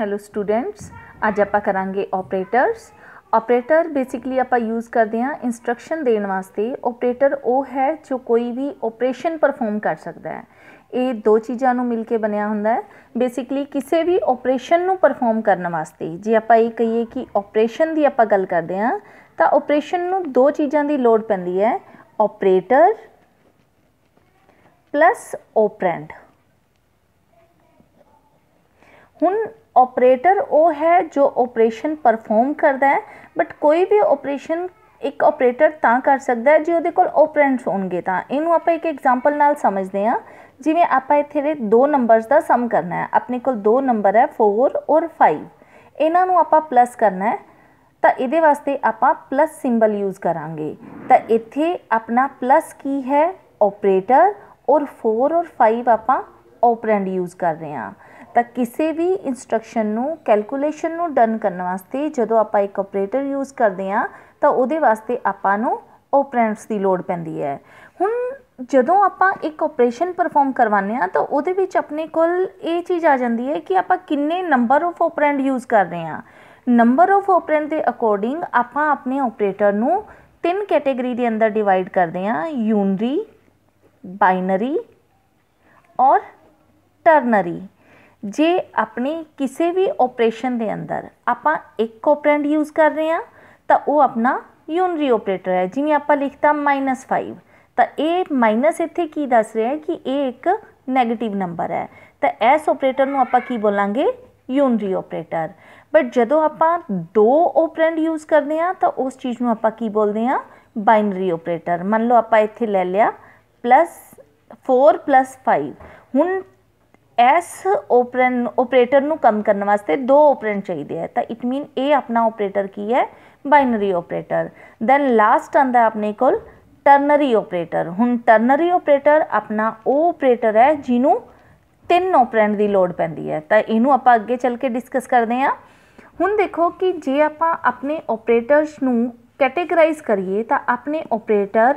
Hello students ਅੱਜ ਆਪਾਂ ਕਰਾਂਗੇ ਆਪਰੇਟਰਸ ਆਪਰੇਟਰ ਬੇਸਿਕਲੀ ਆਪਾਂ ਯੂਜ਼ ਕਰਦੇ ਹਾਂ ਇਨਸਟਰਕਸ਼ਨ ਦੇਣ ਵਾਸਤੇ। ਆਪਰੇਟਰ ਉਹ ਹੈ ਜੋ ਕੋਈ ਵੀ ਆਪਰੇਸ਼ਨ ਪਰਫਾਰਮ ਕਰ ਸਕਦਾ ਹੈ। ਇਹ ਦੋ ਚੀਜ਼ਾਂ ਨੂੰ ਮਿਲ ਕੇ ਬਣਿਆ ਹੁੰਦਾ ਹੈ। ਬੇਸਿਕਲੀ ਕਿਸੇ ਵੀ ਆਪਰੇਸ਼ਨ ਨੂੰ ਪਰਫਾਰਮ ਕਰਨ ਵਾਸਤੇ, ਜੇ ਆਪਾਂ ਇਹ ਕਹੀਏ ਕਿ ਆਪਰੇਸ਼ਨ ਦੀ ਆਪਾਂ ਗੱਲ ਕਰਦੇ ਹਾਂ, ਤਾਂ ਆਪਰੇਸ਼ਨ ਨੂੰ ਦੋ ਚੀਜ਼ਾਂ ਦੀ ਲੋੜ ਪੈਂਦੀ ਹੈ। ਆਪਰੇਟਰ ਪਲੱਸ ਓਪਰੈਂਡ ਹੁਣ ਆਪਰੇਟਰ ਉਹ ਹੈ ਜੋ ਆਪਰੇਸ਼ਨ ਪਰਫਾਰਮ ਕਰਦਾ ਹੈ ਬਟ ਕੋਈ ਵੀ ਆਪਰੇਸ਼ਨ ਇੱਕ ਆਪਰੇਟਰ ਤਾਂ ਕਰ ਸਕਦਾ ਹੈ ਜੇ ਉਹਦੇ ਕੋਲ ਆਪਰੈਂਡਸ ਹੋਣਗੇ ਤਾਂ ਇਹਨੂੰ ਆਪਾਂ ਇੱਕ ਐਗਜ਼ਾਮਪਲ ਨਾਲ ਸਮਝਦੇ ਹਾਂ ਜਿਵੇਂ ਆਪਾਂ ਇੱਥੇ ਦੇ ਦੋ ਨੰਬਰਸ ਦਾ ਸਮ ਕਰਨਾ ਹੈ ਆਪਣੇ ਕੋਲ ਦੋ ਨੰਬਰ ਹੈ 4 ਔਰ 5 ਇਹਨਾਂ ਨੂੰ ਆਪਾਂ ਪਲੱਸ ਕਰਨਾ ਹੈ ਤਾਂ ਇਹਦੇ ਵਾਸਤੇ ਆਪਾਂ ਪਲੱਸ ਸਿੰਬਲ ਯੂਜ਼ ਕਰਾਂਗੇ ਤਾਂ ਇੱਥੇ ਆਪਣਾ ਪਲੱਸ ਕੀ ਹੈ ਆਪਰੇਟਰ ਔਰ 4 ਔਰ 5 ਆਪਾਂ ਆਪਰੈਂਡ ਯੂਜ਼ ਕਰ ਰਹੇ ਹਾਂ ਤਾਂ ਕਿਸੇ ਵੀ ਇਨਸਟਰਕਸ਼ਨ ਨੂੰ ਕੈਲਕੂਲੇਸ਼ਨ ਨੂੰ ਡਨ ਕਰਨ ਵਾਸਤੇ ਜਦੋਂ ਆਪਾਂ ਇੱਕ ਆਪਰੇਟਰ ਯੂਜ਼ ਕਰਦੇ ਹਾਂ, ਤਾਂ ਉਹਦੇ ਵਾਸਤੇ ਆਪਾਂ ਨੂੰ ਆਪਰੈਂਡਸ ਦੀ ਲੋੜ ਪੈਂਦੀ ਹੈ। ਹੁਣ ਜਦੋਂ ਆਪਾਂ ਇੱਕ ਆਪਰੇਸ਼ਨ ਪਰਫਾਰਮ ਕਰਵਾਉਂਦੇ ਆ ਤਾਂ ਉਹਦੇ ਵਿੱਚ ਆਪਣੇ ਕੋਲ ਇਹ ਚੀਜ਼ ਆ ਜਾਂਦੀ ਹੈ ਕਿ ਆਪਾਂ ਕਿੰਨੇ ਨੰਬਰ ਆਫ ਆਪਰੈਂਡ ਯੂਜ਼ ਕਰ ਰਹੇ ਹਾਂ। ਨੰਬਰ ਆਫ ਆਪਰੈਂਡ ਦੇ ਅਕੋਰਡਿੰਗ ਆਪਾਂ ਆਪਣੇ ਆਪਰੇਟਰ ਨੂੰ ਤਿੰਨ ਕੈਟੇਗਰੀ ਦੇ ਅੰਦਰ ਡਿਵਾਈਡ ਕਰਦੇ ਹਾਂ ਯੂਨਰੀ ਬਾਈਨਰੀ ਔਰ ਟਰਨਰੀ जे अपने किसी भी ऑपरेशन के अंदर आप ओपरेंट यूज़ कर रहे हैं तो वह अपना यूनरी ओपरेटर है जिमें आप लिखता माइनस फाइव तो यह माइनस इतने की दस रहे हैं कि यह एक नैगेटिव नंबर है तो इस ओपरेटर आप बोलेंगे यूनरी ओपरेटर बट जो आप दो ओपरेंट यूज़ करते हैं तो उस चीज़ में आप बोलते हैं बाइनरी ओपरेटर मान लो आप इतने ले लिया प्लस फोर प्लस फाइव हूँ ਇਸ ਓਪਰਨ ਆਪਰੇਟਰ ਨੂੰ ਕੰਮ ਕਰਨ ਵਾਸਤੇ ਦੋ ਆਪਰੈਂਡ ਚਾਹੀਦੇ ਹੈ ਤਾਂ ਇਟ ਮੀਨ ਇਹ ਆਪਣਾ ਆਪਰੇਟਰ ਕੀ ਹੈ? ਬਾਈਨਰੀ ਆਪਰੇਟਰ ਦੈਨ ਲਾਸਟ ਆਂਦਾ ਆਪਣੇ ਕੋਲ ਟਰਨਰੀ ਆਪਰੇਟਰ ਹੁਣ ਟਰਨਰੀ ਆਪਰੇਟਰ ਆਪਣਾ ਉਹ ਆਪਰੇਟਰ ਹੈ ਜਿਹਨੂੰ ਤਿੰਨ ਆਪਰੈਂਡ ਦੀ ਲੋੜ ਪੈਂਦੀ ਹੈ। ਤਾਂ ਇਹਨੂੰ ਆਪਾਂ ਅੱਗੇ ਚੱਲ ਕੇ ਡਿਸਕਸ ਕਰਦੇ ਹਾਂ। ਹੁਣ ਦੇਖੋ ਕਿ ਜੇ ਆਪਾਂ ਆਪਣੇ ਆਪਰੇਟਰਸ ਨੂੰ ਕੈਟੇਗਰਾਈਜ਼ ਕਰੀਏ ਤਾਂ ਆਪਣੇ ਆਪਰੇਟਰ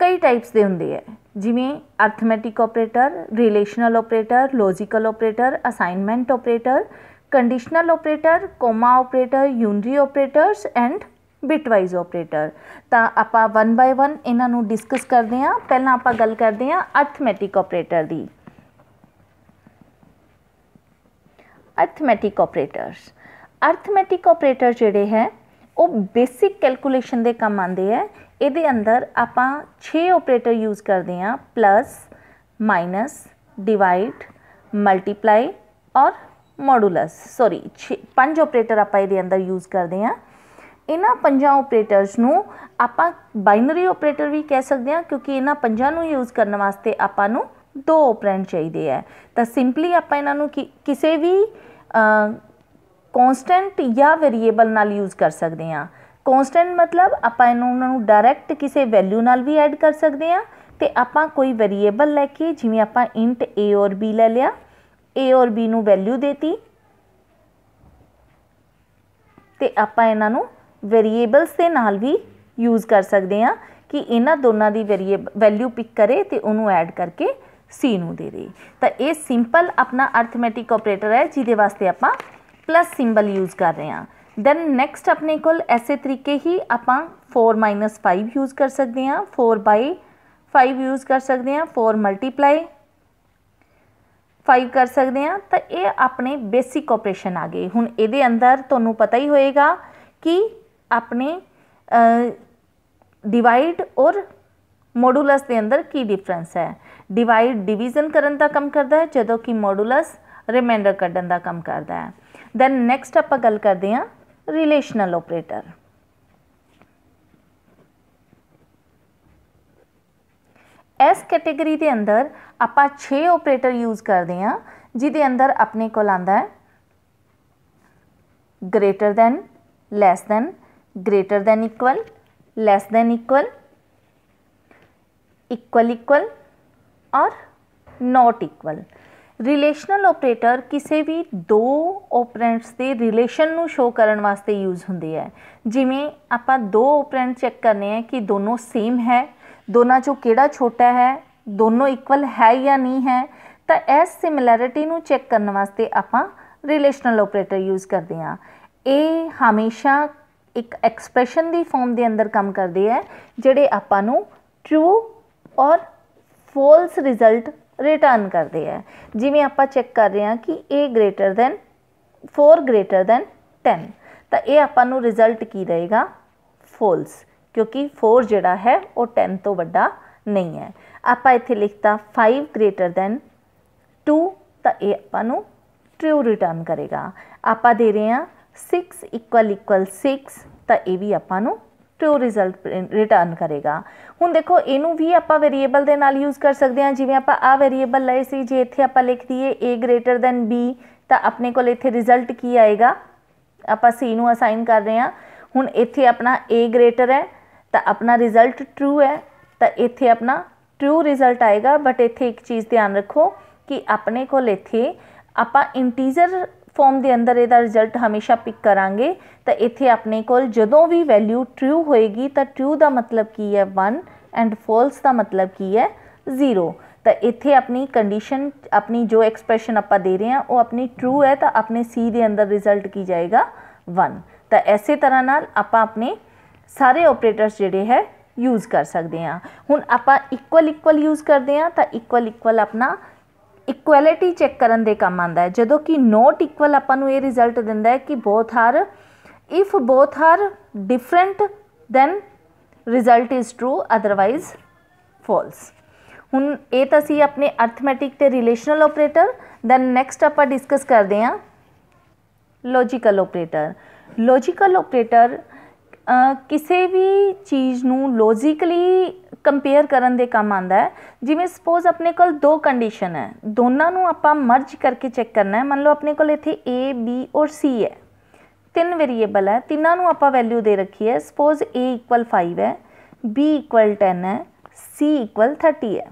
ਕਈ ਟਾਈਪਸ ਦੇ ਹੁੰਦੇ ਹੈ ਜਿਵੇਂ arithmetic operator relational operator logical operator assignment operator conditional operator comma operator unary operators and bitwise operator ਤਾਂ ਆਪਾਂ ਵਨ ਬਾਈ ਵਨ ਇਹਨਾਂ ਨੂੰ ਡਿਸਕਸ ਕਰਦੇ ਹਾਂ। ਪਹਿਲਾਂ ਆਪਾਂ ਗੱਲ ਕਰਦੇ ਹਾਂ ਅਰਥਮੈਟਿਕ ਆਪਰੇਟਰ ਦੀ। ਅਰਥਮੈਟਿਕ ਆਪਰੇਟਰਸ ਅਰਥਮੈਟਿਕ ਆਪਰੇਟਰ ਜਿਹੜੇ ਹੈ ਉਹ ਬੇਸਿਕ ਕੈਲਕੂਲੇਸ਼ਨ ਦੇ ਕੰਮ ਆਉਂਦੇ ਹੈ ਇਹਦੇ ਅੰਦਰ ਆਪਾਂ 6 ਆਪਰੇਟਰ ਯੂਜ਼ ਕਰਦੇ ਹਾਂ ਪਲੱਸ ਮਾਈਨਸ ਡਿਵਾਈਡ ਮਲਟੀਪਲਾਈ ਔਰ ਮੋਡੂਲਸ ਸੌਰੀ ਪੰਜ ਆਪਰੇਟਰ ਆਪਾਂ ਇਹਦੇ ਅੰਦਰ ਯੂਜ਼ ਕਰਦੇ ਹਾਂ। ਇਹਨਾਂ ਪੰਜਾਂ ਆਪਰੇਟਰਸ ਨੂੰ ਆਪਾਂ ਬਾਈਨਰੀ ਆਪਰੇਟਰ ਵੀ ਕਹਿ ਸਕਦੇ ਹਾਂ, ਕਿਉਂਕਿ ਇਹਨਾਂ ਪੰਜਾਂ ਨੂੰ ਯੂਜ਼ ਕਰਨ ਵਾਸਤੇ ਆਪਾਂ ਨੂੰ ਦੋ ਆਪਰੈਂਡ ਚਾਹੀਦੇ ਆ। ਤਾਂ ਸਿੰਪਲੀ ਆਪਾਂ ਇਹਨਾਂ ਨੂੰ ਕਿਸੇ ਵੀ ਕਨਸਟੈਂਟ ਜਾਂ ਵੇਰੀਏਬਲ ਨਾਲ ਯੂਜ਼ ਕਰ ਸਕਦੇ ਹਾਂ। ਕਨਸਟੈਂਟ ਮਤਲਬ ਆਪਾਂ ਇਹਨੂੰ, ਉਹਨਾਂ ਨੂੰ ਡਾਇਰੈਕਟ ਕਿਸੇ ਵੈਲਿਊ ਨਾਲ ਵੀ ਐਡ ਕਰ ਸਕਦੇ ਹਾਂ ਤੇ ਆਪਾਂ ਕੋਈ ਵੇਰੀਏਬਲ ਲੈ ਕੇ, ਜਿਵੇਂ ਆਪਾਂ ਇੰਟ a ਔਰ b ਲੈ ਲਿਆ, a ਔਰ b ਨੂੰ ਵੈਲਿਊ ਦੇਤੀ ਤੇ ਆਪਾਂ ਇਹਨਾਂ ਨੂੰ ਵੇਰੀਏਬਲਸ ਦੇ ਨਾਲ ਵੀ ਯੂਜ਼ ਕਰ ਸਕਦੇ ਹਾਂ ਕਿ ਇਹਨਾਂ ਦੋਨਾਂ ਦੀ ਵੈਲਿਊ ਪਿਕ ਕਰੇ ਤੇ ਉਹਨੂੰ ਐਡ ਕਰਕੇ ਸੀ ਨੂੰ ਦੇ ਦੇ। ਤਾਂ ਇਹ ਸਿੰਪਲ ਆਪਣਾ ਅਰਥਮੈਟਿਕ ਆਪਰੇਟਰ ਹੈ, ਜਿਹਦੇ ਵਾਸਤੇ ਆਪਾਂ ਪਲੱਸ ਸਿੰਬਲ ਯੂਜ਼ ਕਰ ਰਹੇ ਹਾਂ ਦੈਨ ਨੈਕਸਟ ਆਪਣੇ ਕੋਲ ਐਸੇ ਤਰੀਕੇ ਹੀ ਆਪਾਂ 4 5 ਯੂਜ਼ ਕਰ ਸਕਦੇ ਹਾਂ 4 5 ਯੂਜ਼ ਕਰ ਸਕਦੇ ਹਾਂ 4 ਮਲਟੀਪਲਾਈ 5 ਕਰ ਸਕਦੇ ਹਾਂ ਤਾਂ ਇਹ ਆਪਣੇ ਬੇਸਿਕ ਆਪਰੇਸ਼ਨ ਆ ਗਏ ਹੁਣ ਇਹਦੇ ਅੰਦਰ ਤੁਹਾਨੂੰ ਪਤਾ ਹੀ ਹੋਏਗਾ ਕਿ ਆਪਣੇ ਡਿਵਾਈਡ ਔਰ ਮੋਡੂਲਸ ਦੇ ਅੰਦਰ ਕੀ ਡਿਫਰੈਂਸ ਹੈ ਡਿਵਾਈਡ ਡਿਵੀਜ਼ਨ ਕਰਨ ਦਾ ਕੰਮ ਕਰਦਾ ਹੈ ਜਦੋਂ ਕਿ ਮੋਡੂਲਸ ਰਿਮਾਈਂਡਰ ਕੱਢਣ ਦਾ ਕੰਮ ਕਰਦਾ ਹੈ ਦੈਨ ਨੈਕਸਟ ਆਪਾਂ ਗੱਲ ਕਰਦੇ ਹਾਂ ਰਿਲੇਸ਼ਨਲ ਆਪਰੇਟਰ ਇਸ ਕੈਟਾਗਰੀ ਦੇ ਅੰਦਰ ਆਪਾਂ 6 ਆਪਰੇਟਰ ਯੂਜ਼ ਕਰਦੇ ਹਾਂ ਜਿਹਦੇ ਅੰਦਰ ਆਪਣੇ ਕੋਲ ਆਂਦਾ ਹੈ greater than less than greater than equal less than equal equal equal ਔਰ ਨਾਟ ਇਕੁਅਲ ਰਿਲੇਸ਼ਨਲ ਆਪਰੇਟਰ ਕਿਸੇ ਵੀ ਦੋ ਆਪਰੈਂਡਸ ਦੇ ਰਿਲੇਸ਼ਨ ਨੂੰ ਸ਼ੋ ਕਰਨ ਵਾਸਤੇ ਯੂਜ਼ ਹੁੰਦੇ ਹੈ ਜਿਵੇਂ ਆਪਾਂ ਦੋ ਆਪਰੈਂਡ ਚੈੱਕ ਕਰਨੇ ਹੈ ਕਿ ਦੋਨੋਂ ਸੇਮ ਹੈ ਦੋਨਾਂ ਚੋਂ ਕਿਹੜਾ ਛੋਟਾ ਹੈ ਦੋਨੋਂ ਇਕੁਅਲ ਹੈ ਜਾਂ ਨਹੀਂ ਹੈ ਤਾਂ ਇਸ ਸਿਮਿਲੈਰਿਟੀ ਨੂੰ ਚੈੱਕ ਕਰਨ ਵਾਸਤੇ ਆਪਾਂ ਰਿਲੇਸ਼ਨਲ ਆਪਰੇਟਰ ਯੂਜ਼ ਕਰਦੇ ਆ ਇਹ ਹਮੇਸ਼ਾ ਇੱਕ ਐਕਸਪ੍ਰੈਸ਼ਨ ਦੀ ਫਾਰਮ ਦੇ ਅੰਦਰ ਕੰਮ ਕਰਦੇ ਆ ਜਿਹੜੇ ਆਪਾਂ ਨੂੰ ਟਰੂ ਔਰ ਫਾਲਸ ਰਿਜ਼ਲਟ ਰਿਟਰਨ ਕਰਦੇ ਆ ਜਿਵੇਂ ਆਪਾਂ ਚੈੱਕ ਕਰ ਰਹੇ ਹਾਂ ਕਿ a greater than 4 greater than 10 ਤਾਂ ਇਹ ਆਪਾਂ ਨੂੰ ਰਿਜ਼ਲਟ ਕੀ ਰਹੇਗਾ ਫਾਲਸ ਕਿਉਂਕਿ 4 ਜਿਹੜਾ ਹੈ ਉਹ 10 ਤੋਂ ਵੱਡਾ ਨਹੀਂ ਹੈ ਆਪਾਂ ਇੱਥੇ ਲਿਖਤਾ 5 ਗ੍ਰੇਟਰ ਦੈਨ 2 ਤਾਂ ਇਹ ਆਪਾਂ ਨੂੰ ਟਰੂ ਰਿਟਰਨ ਕਰੇਗਾ ਆਪਾਂ ਦੇ ਰਹੇ ਹਾਂ 6 ਇਕੁਅਲ ਇਕੁਅਲ 6 ਤਾਂ ਇਹ ਵੀ ਆਪਾਂ ਨੂੰ ਟਰੂ ਰਿਜ਼ਲਟ ਰਿਟਰਨ ਕਰੇਗਾ ਹੁਣ ਦੇਖੋ ਇਹਨੂੰ ਵੀ ਆਪਾਂ ਵੇਰੀਏਬਲ ਦੇ ਨਾਲ ਯੂਜ਼ ਕਰ ਸਕਦੇ ਹਾਂ ਜਿਵੇਂ ਆਪਾਂ ਆ ਵੇਰੀਏਬਲ ਲਏ ਸੀ ਜੇ ਇੱਥੇ ਆਪਾਂ ਲਿਖ ਦਈਏ a ਗ੍ਰੇਟਰ ਦੈਨ b ਤਾਂ ਆਪਣੇ ਕੋਲ ਇੱਥੇ ਰਿਜ਼ਲਟ ਕੀ ਆਏਗਾ ਆਪਾਂ c ਨੂੰ ਅਸਾਈਨ ਕਰ ਰਹੇ ਹਾਂ ਹੁਣ ਇੱਥੇ ਆਪਣਾ a ਗ੍ਰੇਟਰ ਹੈ ਤਾਂ ਆਪਣਾ ਰਿਜ਼ਲਟ ਟਰੂ ਹੈ ਤਾਂ ਇੱਥੇ ਆਪਣਾ ਟਰੂ ਰਿਜ਼ਲਟ ਆਏਗਾ ਬਟ ਇੱਥੇ ਇੱਕ ਚੀਜ਼ ਧਿਆਨ ਰੱਖੋ ਕਿ ਆਪਣੇ ਕੋਲ ਇੱਥੇ ਆਪਾਂ ਇੰਟੀਜਰ ਫਾਰਮ ਦੇ ਅੰਦਰ ਇਹਦਾ ਰਿਜ਼ਲਟ ਹਮੇਸ਼ਾ ਪਿਕ ਕਰਾਂਗੇ ਤਾਂ ਇੱਥੇ ਆਪਣੇ ਕੋਲ ਜਦੋਂ ਵੀ ਵੈਲਿਊ ਟਰੂ ਹੋਏਗੀ ਤਾਂ ਟਰੂ ਦਾ ਮਤਲਬ ਕੀ ਹੈ 1 ਐਂਡ ਫਾਲਸ ਦਾ ਮਤਲਬ ਕੀ ਹੈ 0 ਤਾਂ ਇੱਥੇ ਆਪਣੀ ਕੰਡੀਸ਼ਨ ਆਪਣੀ ਜੋ ਐਕਸਪ੍ਰੈਸ਼ਨ ਆਪਾਂ ਦੇ ਰਹੇ ਹਾਂ ਉਹ ਆਪਣੀ ਟਰੂ ਹੈ ਤਾਂ ਆਪਣੇ ਸੀ ਦੇ ਅੰਦਰ ਰਿਜ਼ਲਟ ਕੀ ਜਾਏਗਾ 1 ਤਾਂ ਐਸੇ ਤਰ੍ਹਾਂ ਨਾਲ ਆਪਾਂ ਆਪਣੇ ਸਾਰੇ ਆਪਰੇਟਰਸ ਜਿਹੜੇ ਹੈ ਯੂਜ਼ ਕਰ ਸਕਦੇ ਹਾਂ ਹੁਣ ਆਪਾਂ ਇਕੁਅਲ ਇਕੁਅਲ ਯੂਜ਼ ਕਰਦੇ ਹਾਂ ਤਾਂ ਇਕੁਅਲ ਇਕੁਅਲ ਆਪਣਾ ਇਕੁਐਲਿਟੀ ਚੈੱਕ ਕਰਨ ਦੇ ਕੰਮ ਆਉਂਦਾ ਹੈ ਜਦੋਂ ਕਿ ਨੋਟ ਇਕੁਅਲ ਆਪਾਂ ਨੂੰ ਇਹ ਰਿਜ਼ਲਟ ਦਿੰਦਾ ਹੈ ਕਿ both are if both are different then result is true otherwise false ਹੁਣ ਇਹ ਤਾਂ ਸੀ ਆਪਣੇ ਅਰਥਮੈਟਿਕ ਤੇ ਰਿਲੇਸ਼ਨਲ ਆਪਰੇਟਰ ਦੈਨ ਨੈਕਸਟ ਆਪਾਂ ਡਿਸਕਸ ਕਰਦੇ ਹਾਂ ਲੌਜੀਕਲ ਆਪਰੇਟਰ ਲੌਜੀਕਲ ਆਪਰੇਟਰ ਕਿਸੇ ਵੀ ਚੀਜ਼ ਨੂੰ ਲੌਜੀਕਲੀ ਕੰਪੇਅਰ ਕਰਨ ਦੇ ਕੰਮ ਆਂਦਾ ਹੈ ਜਿਵੇਂ ਸਪੋਜ਼ ਆਪਣੇ ਕੋਲ ਦੋ ਕੰਡੀਸ਼ਨ ਹੈ ਦੋਨਾਂ ਨੂੰ ਆਪਾਂ ਮਰਜ ਕਰਕੇ ਚੈੱਕ ਕਰਨਾ ਹੈ ਮੰਨ ਲਓ ਆਪਣੇ ਕੋਲ ਇੱਥੇ A B ਔਰ C ਹੈ ਤਿੰਨ ਵੇਰੀਏਬਲ ਹੈ ਤਿੰਨਾਂ ਨੂੰ ਆਪਾਂ ਵੈਲਿਊ ਦੇ ਰੱਖੀ ਹੈ ਸਪੋਜ਼ A 5 ਹੈ B 10 ਹੈ C 30 ਹੈ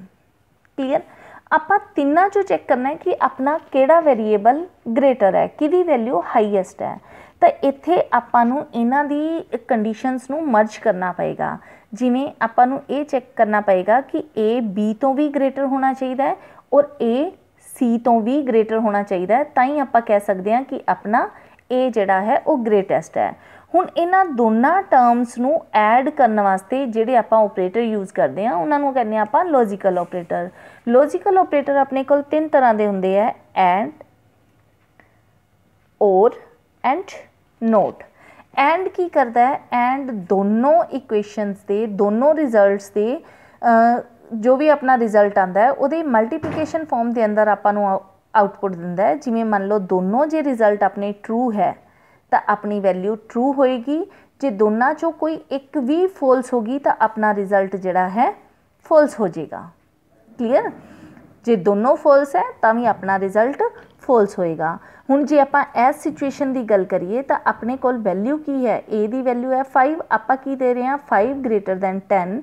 ਕਲੀਅਰ ਆਪਾਂ ਤਿੰਨਾਂ ਚੋਂ ਚੈੱਕ ਕਰਨਾ ਹੈ ਕਿ ਆਪਣਾ ਕਿਹੜਾ ਵੇਰੀਏਬਲ ਗ੍ਰੇਟਰ ਹੈ, ਕਿਹਦੀ ਵੈਲਿਊ ਹਾਈਐਸਟ ਹੈ। ਤਾਂ ਇੱਥੇ ਆਪਾਂ ਨੂੰ ਇਹਨਾਂ ਦੀ ਕੰਡੀਸ਼ਨਸ ਨੂੰ ਮਰਜ ਕਰਨਾ ਪਏਗਾ। ਜਿਵੇਂ ਆਪਾਂ ਨੂੰ ਇਹ ਚੈੱਕ ਕਰਨਾ ਪਏਗਾ ਕਿ A, B ਤੋਂ ਵੀ ਗ੍ਰੇਟਰ ਹੋਣਾ ਚਾਹੀਦਾ ਹੈ ਔਰ A, C ਤੋਂ ਵੀ ਗ੍ਰੇਟਰ ਹੋਣਾ ਚਾਹੀਦਾ ਹੈ। ਤਾਂ ਹੀ ਆਪਾਂ ਕਹਿ ਸਕਦੇ ਹਾਂ ਕਿ ਆਪਣਾ A ਜਿਹੜਾ ਹੈ ਉਹ ਗ੍ਰੇਟੈਸਟ ਹੈ। ਹੁਣ ਇਹਨਾਂ ਦੋਨਾਂ ਟਰਮਸ ਨੂੰ ਐਡ ਕਰਨ ਵਾਸਤੇ ਜਿਹੜੇ ਆਪਾਂ ਆਪਰੇਟਰ ਯੂਜ਼ ਕਰਦੇ ਆ ਉਹਨਾਂ ਨੂੰ ਕਹਿੰਦੇ ਆ ਆਪਾਂ ਲੌਜੀਕਲ ਆਪਰੇਟਰ ਲੌਜੀਕਲ ਆਪਰੇਟਰ ਆਪਣੇ ਕੋਲ ਤਿੰਨ ਤਰ੍ਹਾਂ ਦੇ ਹੁੰਦੇ ਆ ਐਂਡ ਔਰ ਐਂਡ ਨੋਟ ਐਂਡ ਕੀ ਕਰਦਾ ਹੈ? ਐਂਡ ਦੋਨੋਂ ਇਕੁਏਸ਼ਨਸ ਦੇ, ਦੋਨੋਂ ਰਿਜ਼ਲਟਸ ਦੇ ਜੋ ਵੀ ਆਪਣਾ ਰਿਜ਼ਲਟ ਆਂਦਾ ਹੈ, ਉਹਦੇ ਮਲਟੀਪਲੀਕੇਸ਼ਨ ਫਾਰਮ ਦੇ ਅੰਦਰ ਆਪਾਂ ਨੂੰ ਆਊਟਪੁੱਟ ਦਿੰਦਾ ਹੈ। ਜਿਵੇਂ ਮੰਨ ਲਓ ਦੋਨੋਂ ਜੇ ਰਿਜ਼ਲਟ ਆਪਣੇ ਟਰੂ ਹੈ ਤਾਂ ਆਪਣੀ ਵੈਲਿਊ ਟਰੂ ਹੋਏਗੀ ਜੇ ਦੋਨਾਂ ਚੋਂ ਕੋਈ ਇੱਕ ਵੀ ਫਾਲਸ ਹੋਗੀ ਤਾਂ ਆਪਣਾ ਰਿਜ਼ਲਟ ਜਿਹੜਾ ਹੈ ਫਾਲਸ ਹੋ ਜਾਏਗਾ ਕਲੀਅਰ ਜੇ ਦੋਨੋਂ ਫਾਲਸ ਹੈ ਤਾਂ ਵੀ ਆਪਣਾ ਰਿਜ਼ਲਟ ਫਾਲਸ ਹੋਏਗਾ ਹੁਣ ਜੇ ਆਪਾਂ ਇਸ ਸਿਚੁਏਸ਼ਨ ਦੀ ਗੱਲ ਕਰੀਏ ਤਾਂ ਆਪਣੇ ਕੋਲ ਵੈਲਿਊ ਕੀ ਹੈ a ਦੀ ਵੈਲਿਊ ਹੈ 5 ਆਪਾਂ ਕੀ ਦੇ ਰਹੇ ਹਾਂ 5 greater than 10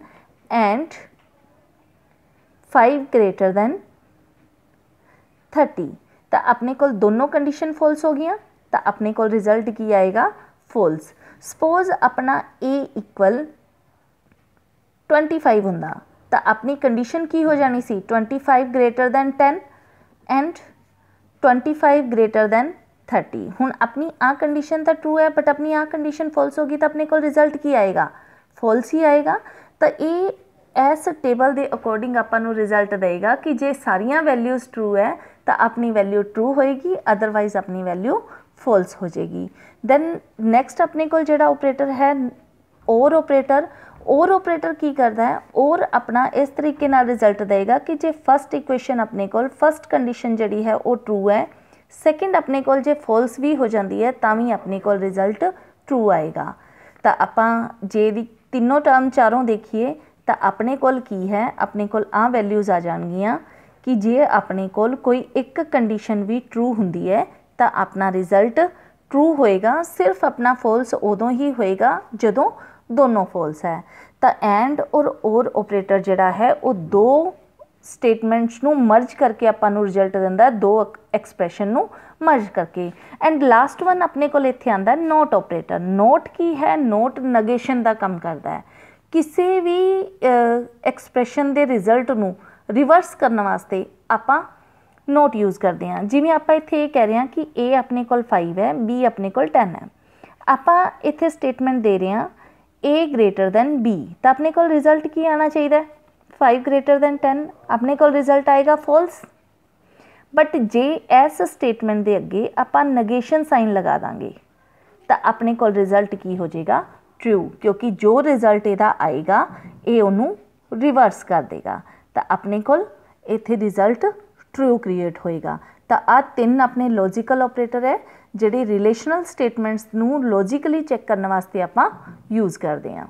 and 5 greater than 30 ਤਾਂ ਆਪਣੇ ਕੋਲ ਦੋਨੋਂ ਕੰਡੀਸ਼ਨ ਫਾਲਸ ਹੋ ਗਈਆਂ ਤਾਂ ਆਪਣੇ ਕੋਲ ਰਿਜ਼ਲਟ ਕੀ ਆਏਗਾ? ਫਾਲਸ ਸਪੋਜ਼ ਆਪਣਾ a ਇਕੁਅਲ 25 ਹੁੰਦਾ, ਤਾਂ ਆਪਣੀ ਕੰਡੀਸ਼ਨ ਕੀ ਹੋ ਜਾਣੀ ਸੀ? 25 greater than 10 and 25 greater than 30 ਹੁਣ ਆਪਣੀ ਆ ਕੰਡੀਸ਼ਨ ਤਾਂ ਟਰੂ ਹੈ ਬਟ ਆਪਣੀ ਆ ਕੰਡੀਸ਼ਨ ਫਾਲਸ ਹੋਗੀ ਤਾਂ ਆਪਣੇ ਕੋਲ ਰਿਜ਼ਲਟ ਕੀ ਆਏਗਾ? ਫਾਲਸ ਹੀ ਆਏਗਾ। ਤਾਂ ਇਹ ਇਸ ਟੇਬਲ ਦੇ ਅਕੋਰਡਿੰਗ ਆਪਾਂ ਨੂੰ ਰਿਜ਼ਲਟ ਦੇਗਾ ਕਿ ਜੇ ਸਾਰੀਆਂ ਵੈਲਿਊਜ਼ ਟਰੂ ਹੈ, ਤਾਂ ਆਪਣੀ ਵੈਲਿਊ ਟਰੂ ਹੋਏਗੀ ਅਦਰਵਾਈਜ਼ ਆਪਣੀ ਵੈਲਿਊ ਫਾਲਸ ਹੋ ਜਾਏਗੀ ਦੈਨ ਨੈਕਸਟ ਆਪਣੇ ਕੋਲ ਜਿਹੜਾ ਆਪਰੇਟਰ ਹੈ ਔਰ ਆਪਰੇਟਰ ਔਰ ਆਪਰੇਟਰ ਕੀ ਕਰਦਾ ਹੈ ਔਰ ਆਪਣਾ ਇਸ ਤਰੀਕੇ ਨਾਲ ਰਿਜ਼ਲਟ ਦੇਗਾ ਕਿ ਜੇ ਫਸਟ ਇਕੁਏਸ਼ਨ ਆਪਣੇ ਕੋਲ ਫਸਟ ਕੰਡੀਸ਼ਨ ਜਿਹੜੀ ਹੈ ਉਹ ਟਰੂ ਹੈ ਸੈਕਿੰਡ ਆਪਣੇ ਕੋਲ ਜੇ ਫਾਲਸ ਵੀ ਹੋ ਜਾਂਦੀ ਹੈ ਤਾਂ ਵੀ ਆਪਣੇ ਕੋਲ ਰਿਜ਼ਲਟ ਟਰੂ ਆਏਗਾ ਤਾਂ ਆਪਾਂ ਜੇ ਦੀ ਤਿੰਨੋਂ ਟਰਮ ਚਾਰੋਂ ਦੇਖੀਏ ਤਾਂ ਆਪਣੇ ਕੋਲ ਕੀ ਹੈ ਆਪਣੇ ਕੋਲ ਆ ਵੈਲਿਊਜ਼ ਆ ਜਾਣਗੀਆਂ ਕਿ ਜੇ ਆਪਣੇ ਕੋਲ ਕੋਈ ਇੱਕ ਕੰਡੀਸ਼ਨ ਵੀ ਟਰੂ ਹੁੰਦੀ ਹੈ ਤਾਂ ਆਪਣਾ ਰਿਜ਼ਲਟ ਟਰੂ ਹੋਏਗਾ, ਸਿਰਫ ਆਪਣਾ ਫਾਲਸ ਉਦੋਂ ਹੀ ਹੋਏਗਾ ਜਦੋਂ ਦੋਨੋਂ ਫਾਲਸ ਹੈ। ਤਾਂ ਐਂਡ ਔਰ ਔਰ ਆਪਰੇਟਰ ਜਿਹੜਾ ਹੈ, ਉਹ ਦੋ ਸਟੇਟਮੈਂਟਸ ਨੂੰ ਮਰਜ ਕਰਕੇ ਆਪਾਂ ਨੂੰ ਰਿਜ਼ਲਟ ਦਿੰਦਾ, ਦੋ ਐਕਸਪ੍ਰੈਸ਼ਨ ਨੂੰ ਮਰਜ ਕਰਕੇ। ਐਂਡ ਲਾਸਟ ਵਨ ਆਪਣੇ ਕੋਲ ਇੱਥੇ ਆਂਦਾ ਨੋਟ ਆਪਰੇਟਰ ਨੋਟ ਕੀ ਹੈ? ਨੋਟ ਨਗੇਸ਼ਨ ਦਾ ਕੰਮ ਕਰਦਾ ਹੈ। ਕਿਸੇ ਵੀ ਐਕਸਪ੍ਰੈਸ਼ਨ ਦੇ ਰਿਜ਼ਲਟ ਨੂੰ ਰਿਵਰਸ ਕਰਨ ਵਾਸਤੇ ਆਪਾਂ ਨੋਟ ਯੂਜ਼ ਕਰਦੇ ਹਾਂ। ਜਿਵੇਂ ਆਪਾਂ ਇੱਥੇ ਇਹ ਕਹਿ ਰਹੇ ਹਾਂ ਕਿ A ਆਪਣੇ ਕੋਲ 5 ਹੈ, B ਆਪਣੇ ਕੋਲ 10 ਹੈ। ਆਪਾਂ ਇੱਥੇ ਸਟੇਟਮੈਂਟ ਦੇ ਰਹੇ ਹਾਂ, A ਗ੍ਰੇਟਰ ਦੈਨ B ਤਾਂ ਆਪਣੇ ਕੋਲ ਰਿਜ਼ਲਟ ਕੀ ਆਣਾ ਚਾਹੀਦਾ ਹੈ? 5 ਗ੍ਰੇਟਰ ਦੈਨ 10 ਆਪਣੇ ਕੋਲ ਰਿਜ਼ਲਟ ਆਏਗਾ ਫਾਲਸ ਬਟ ਜੇ ਇਸ ਸਟੇਟਮੈਂਟ ਦੇ ਅੱਗੇ ਆਪਾਂ ਨੇਗੇਸ਼ਨ ਸਾਈਨ ਲਗਾ ਦਾਂਗੇ, ਤਾਂ ਆਪਣੇ ਕੋਲ ਰਿਜ਼ਲਟ ਕੀ ਹੋ ਜਾਏਗਾ? ਟਰੂ ਕਿਉਂਕਿ ਜੋ ਰਿਜ਼ਲਟ ਇਹਦਾ ਆਏਗਾ, ਇਹ ਉਹਨੂੰ ਰਿਵਰਸ ਕਰ ਦੇਗਾ। ਤਾਂ ਆਪਣੇ ਕੋਲ ਇੱਥੇ ਰਿਜ਼ਲਟ ਟਰੂ ਕ੍ਰੀਏਟ ਹੋਏਗਾ ਤਾਂ ਆ ਤਿੰਨ ਆਪਣੇ ਲੌਜੀਕਲ ਆਪਰੇਟਰ ਹੈ ਜਿਹੜੇ ਰਿਲੇਸ਼ਨਲ ਸਟੇਟਮੈਂਟਸ ਨੂੰ ਲੌਜੀਕਲੀ ਚੈੱਕ ਕਰਨ ਵਾਸਤੇ ਆਪਾਂ ਯੂਜ਼ ਕਰਦੇ ਹਾਂ